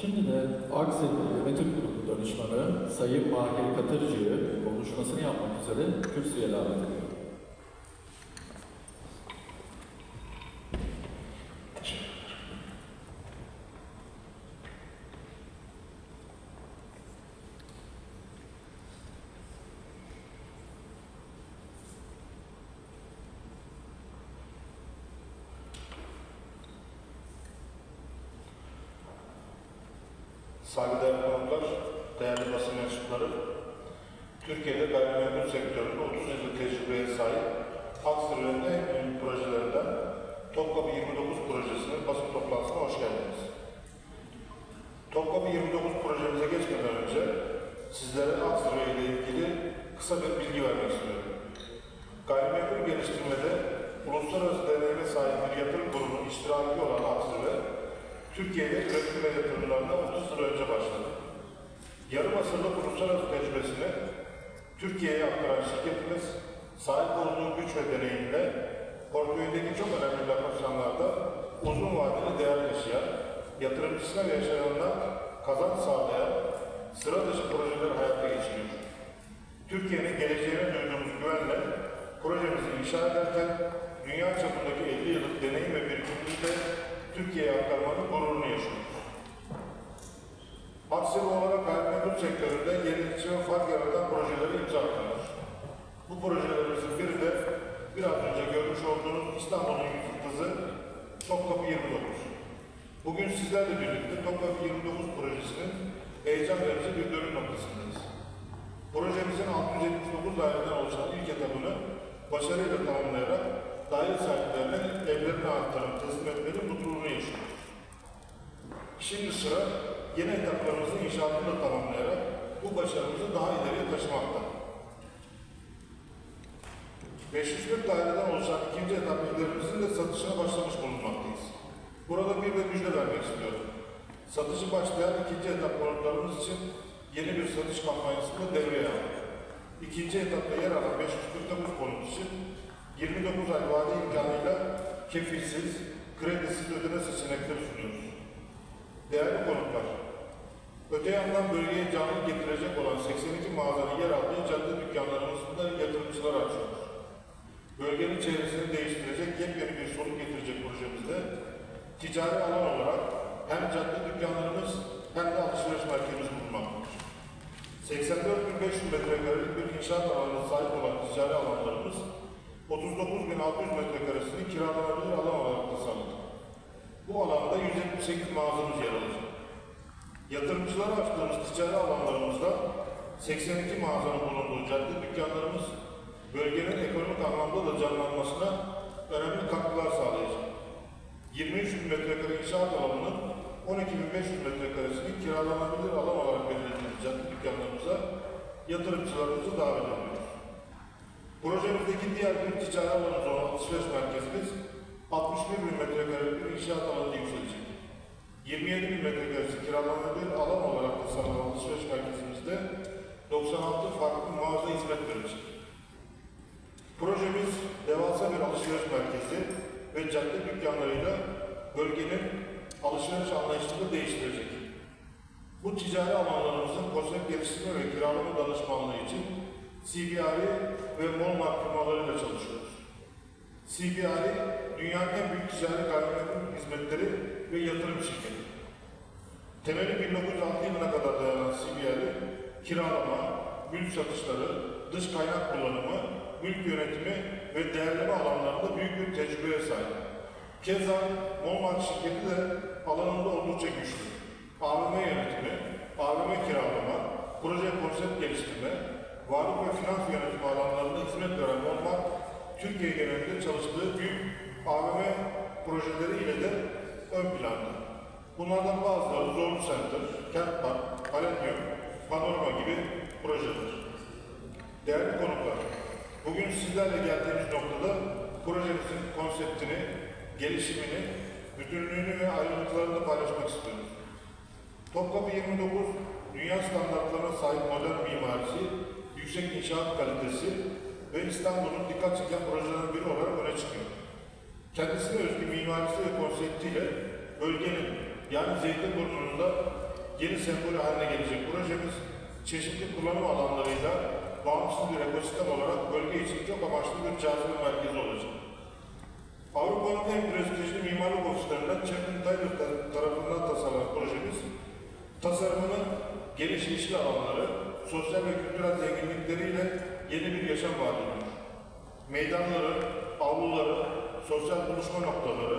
Şimdi de Aksel Yönetim Kurulu Danışmanı Sayın Mahir Katırcı'yı konuşmasını yapmak üzere kürsüye davet ediyorum. Saygıdeğer konuklar, değerli basın mensupları, Türkiye'de gayrimenkul sektöründe 30 yıllık tecrübeye sahip Aksırı'nın en büyük projelerinden Topkapı 29 projesinin basın toplantısına hoş geldiniz. Topkapı 29 projemize geçmeden önce sizlere Aksırı ile ilgili kısa bir bilgi vermek istiyorum. Gayrimenkul geliştirmede uluslararası deneyime sahip bir yatırım kurumu iştiraki olan Aksırı, Türkiye'de üretim ve yatırımlarına 30 yıl önce başladı. Yarım asırlık uluslararası tecrübesini Türkiye'ye aktaran şirketimiz sahip olduğu güç ve deneyimle portföydeki çok önemli lokasyonlarda uzun vadeli değer taşıyan, yatırımcısına ve yaşayanına kazanç sağlayan sıra dışı projeler hayata geçiriyor. Türkiye'nin geleceğine duyduğumuz güvenle projemizi inşa ederken dünya çapındaki 50 yıllık deneyim ve birikimimizi de Türkiye'ye aktarmanın gururunu yaşıyoruz. Aksel olarak gayrimenkul sektöründe yenilikçi ve fark yaratan projeleri imza atıyoruz. Bu projelerimizin biri de biraz önce görmüş olduğunuz İstanbul'un yıldızı Topkapı 29. Bugün sizlerle birlikte Topkapı 29 projesinin heyecan verici bir dönüm noktasındayız. Projemizin 679 daireden oluşan ilk etabını başarıyla tamamlayarak daire sahiplerine evlerini anahtarını teslim etmenin mutluluğunu yaşıyoruz. Şimdi sıra yeni etaplarımızın inşaatını tamamlayarak bu başarımızı daha ileriye taşımakta. 540 daireden oluşan ikinci etap evlerimizin de satışına başlamış bulunmaktayız. Burada bir de müjde vermek istiyorum. Satışı başlayan ikinci etap konutlarımız için yeni bir satış kampanyasını devreye aldık. İkinci etapta yer alan 549 konut için 29 ay vade imkanıyla kefilsiz, kredisiz ödeme seçenekleri sunuyoruz. Değerli konuklar, öte yandan bölgeye canlı getirecek olan 82 mağazanın yer aldığı cadde dükkanlarımızı da yatırımcılara açıyoruz. Bölgenin çevresini değiştirecek yepyeni bir soluk getirecek projemizde ticari alan olarak hem cadde dükkanlarımız hem de alışveriş merkezimiz bulunmaktadır. 84.500 metrekarelik bir inşaat alanına sahip olan ticari alanlarımız 39.600 metrekaresini kiralanabilir alan olarak tasarladık. Bu alanda 178 mağazamız yer alacak. Yatırımcılara açtığımız ticari alanlarımızda 82 mağazanın bulunduğu cadde dükkanlarımız bölgenin ekonomik anlamda da canlanmasına önemli katkılar sağlayacak. 23 bin metrekare inşaat alanının 12.500 metrekaresini kiralanabilir alan olarak belirlediğimiz cadde dükkanlarımıza yatırımcılarımızı davet ediyoruz. Projemizdeki diğer bir ticari alanımız olan alışveriş merkezimiz 61 bin metrekare bir inşaat alanı yükselecek. 27 bin metrekaresi kiralanabilir alan olarak tasarlanan alışveriş merkezimizde 96 farklı mağaza hizmet verecek. Projemiz devasa bir alışveriş merkezi ve cadde dükkanlarıyla bölgenin alışveriş anlayışını değiştirecek. Bu ticari alanlarımızın konsept geliştirme ve kiralama danışmanlığı için CBRE ve Molmar firmalarıyla çalışıyoruz. CBRE, dünyanın en büyük ticari gayrimenkul hizmetleri ve yatırım şirketi. Temeli 1906 yılına kadar dayanan CBRE, kiralama, mülk satışları, dış kaynak kullanımı, mülk yönetimi ve değerleme alanlarında büyük bir tecrübeye sahip. Keza Molmar şirketi de alanında oldukça güçlü. AVM yönetimi, AVM kiralama, proje konsept geliştirme, varlık ve finans yönetimi alanlarında hizmet veren Molmar, Türkiye genelinde çalıştığı büyük AVM projeleri ile de ön planda. Bunlardan bazıları Zorlu Center, Kent Park, Palladium, Panorama gibi projeler. Değerli konuklar, bugün sizlerle geldiğimiz noktada projemizin konseptini, gelişimini, bütünlüğünü ve ayrıntılarını paylaşmak istiyoruz. Topkapı 29, dünya standartlarına sahip modern mimarisi, yüksek inşaat kalitesi ve İstanbul'un dikkat çeken projelerden biri olarak öne çıkıyor. Kendisine özgü mimarisi ve konseptiyle bölgenin yani Zeytinburnu'nun da yeni sembolü haline gelecek projemiz, çeşitli kullanım alanlarıyla bağımsız bir ekosistem olarak bölge için çok amaçlı bir cazibe merkezi olacak. Avrupa'nın en prestijli mimarlık ofislerinden Chapman Taylor tarafından tasarlanan projemiz, tasarımının geniş yeşil alanları, sosyal ve kültürel zenginlikleriyle yeni bir yaşam vaat ediyor. Meydanları, avluları, sosyal buluşma noktaları,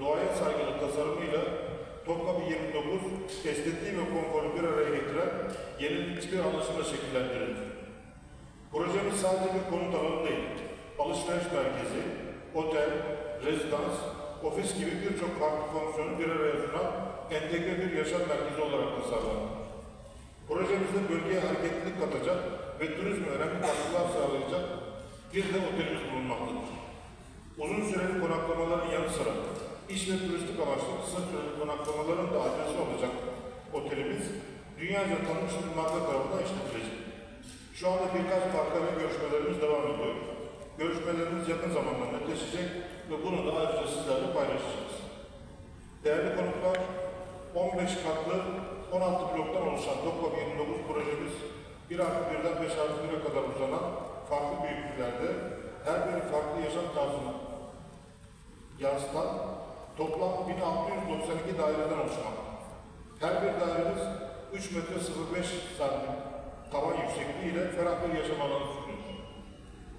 doğaya saygılı tasarımıyla Topkapı 29 estetiği ve konforu bir araya getiren yenilikçi bir anlaşımla şekillendirilir. Projemiz sadece bir konut alanı değil, alışveriş merkezi, otel, rezidans, ofis gibi birçok farklı fonksiyonu bir araya sunan entegre bir yaşam merkezi olarak tasarlandı. Projemizde bölgeye hareketlilik katacak ve turizme önemli katkılar sağlayacak bir de otelimiz bulunmaktadır. Uzun süreli konaklamaların yanı sıra iş ve turistik amaçlı kısa süreli konaklamaların da adresi olacak otelimiz dünyaca tanınmış bir marka tarafından işletilecek. Şu anda birkaç markayla görüşmelerimiz devam ediyor. Görüşmelerimiz yakın zamanda netleşecek ve bunu da ayrıca sizlerle paylaşacağız. Değerli konuklar, 15 katlı 16 bloktan oluşan Topkapı 29 projemiz 1 artı 1'den 5 artı 1'e kadar uzanan farklı büyüklüklerde her biri farklı yaşam tarzını yansıtan toplam 1692 daireden oluşmakta. Her bir dairemiz 3 metre 05 santim tavan yüksekliği ile ferah bir yaşam alanı sunuyor.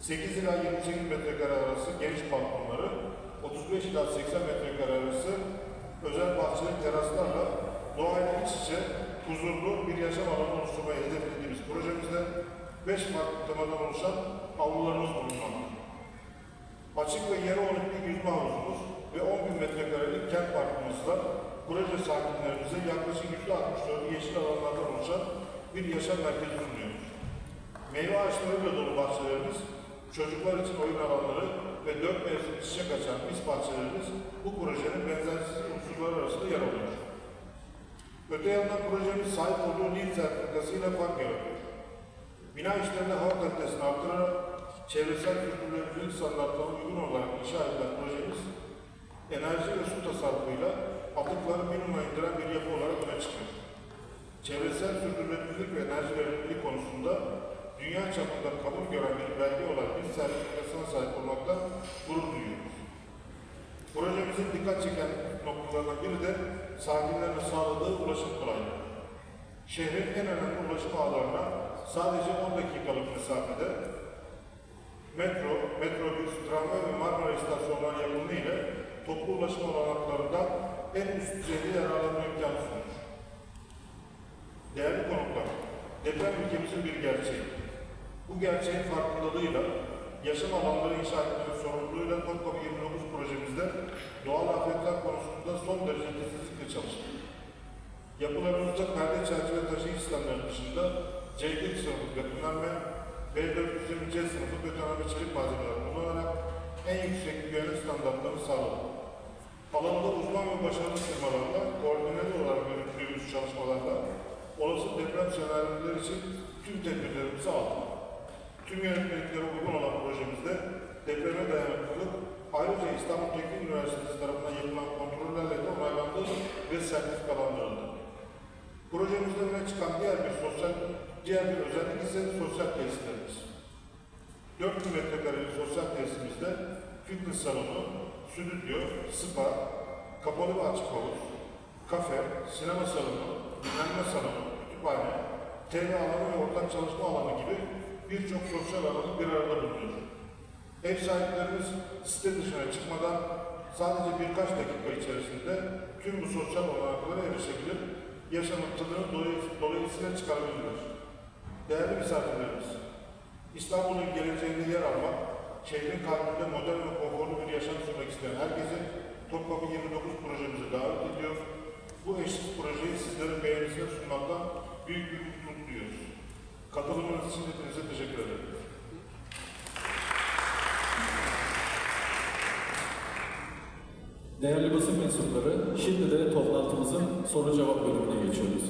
8 ila 28 metrekare arası geniş balkonları, 35 ila 80 metrekare arası özel bahçeli teraslarla doğayla iç içe huzurlu bir yaşam alanı oluşturmayı hedeflediğimiz projemizde 5 farklı temadan oluşan avlularımız bulunmaktadır. Açık ve yarı olimpik yüzme havuzumuz ve 10 bin metrekarelik kent parkımızda proje sakinlerimize yaklaşık %64 yeşil alanlardan oluşan bir yaşam merkezi sunuyoruz. Meyve ağaçlarıyla dolu bahçelerimiz, çocuklar için oyun alanları ve dört mevsim çiçek açan mis bahçelerimiz bu projenin benzersiz unsurları arasında yer alıyor. Öte yandan projemiz sahip olduğu NİL sertifikasıyla fark yaratıyor. Bina işlerinde hava kalitesini artırarak çevresel sürdürülebilirlik standartlarına uygun olarak inşa edilen projemiz enerji ve su tasarrufuyla atıkları minimuma indiren bir yapı olarak öne çıkıyor. Çevresel sürdürülebilirlik ve enerji verimliliği konusunda dünya çapında kabul gören bir belge olan bir sertifikasına sahip olmaktan gurur duyuyoruz. Projemizin dikkat çeken noktalarından biri de sakinlerine sağladığı ulaşım kolaylığı. Şehrin en önemli ulaşım ağlarına sadece 10 dakikalık mesafede metro, metrobüs, tramvay ve Marmara istasyonları yapımı ile toplu ulaşım olanaklarından en üst düzeyde yararlanma imkanı sunur. Değerli konuklar, deprem ülkemizin bir gerçeği. Bu gerçeğin farkındalığıyla, yaşam alanları inşa etmenin sorumluluğuyla Topkapı 29 projemizde doğal afetler konusunda son derece. Yapılarımızda perde çerçeve taşıyıcı sistemleri dışında C1 sınıfı betonarme, B420 C sınıfı betonarme çelik malzemeler kullanarak en yüksek güvenlik standartlarını sağladık. Alanında uzman ve başarılı firmalarla koordineli olarak yürüttüğümüz çalışmalarla olası deprem senaryoları için tüm tedbirlerimizi aldık. Tüm yönetmeliklere uygun olan projemizde depreme dayanıklılık ayrıca İstanbul Teknik Üniversitesi tarafından yapılan kontrollerle de onaylandı ve sertifikalandırıldı. Projemizde öne çıkan diğer bir sosyal, diğer bir özellik ise sosyal tesislerimiz. 4000 metrekarelik sosyal tesisimizde fitness salonu, stüdyo, spa, kapalı ve açık havuz, kafe, sinema salonu, dinlenme salonu, kütüphane, TV alanı ve ortak çalışma alanı gibi birçok sosyal alanı bir arada bulunuyor. Ev sahiplerimiz site dışına çıkmadan sadece birkaç dakika içerisinde tüm bu sosyal olanaklara erişebilir, dolay- dolayısıyla çıkarabilirler. Değerli misafirlerimiz, İstanbul'un geleceğinde yer almak, şehrin kalbinde modern ve konforlu bir yaşam sürmek isteyen herkesi Topkapı 29 projemize davet ediyor. Bu eşsiz projeyi sizlerin beğenisine sunmaktan büyük bir mutluluk duyuyoruz. Katılımınız için hepinize teşekkür ederim. Değerli basın mensupları, şimdi de toplantımızın soru cevap bölümüne geçiyoruz.